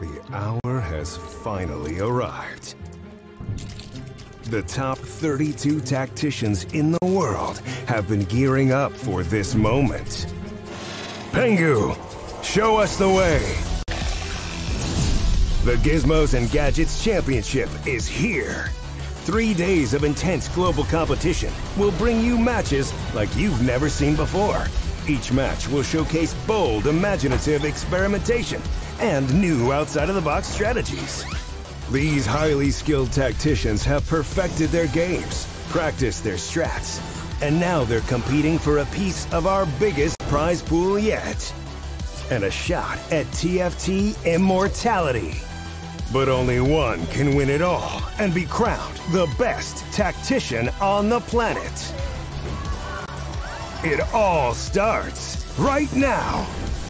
The hour has finally arrived. The top 32 tacticians in the world have been gearing up for this moment. Pengu, show us the way. The Gizmos and Gadgets Championship is here. Three days of intense global competition will bring you matches like you've never seen before. Each match will showcase bold, imaginative experimentation and new outside-of-the-box strategies. These highly skilled tacticians have perfected their games, practiced their strats, and now they're competing for a piece of our biggest prize pool yet. And a shot at TFT Immortality. But only one can win it all and be crowned the best tactician on the planet. It all starts right now.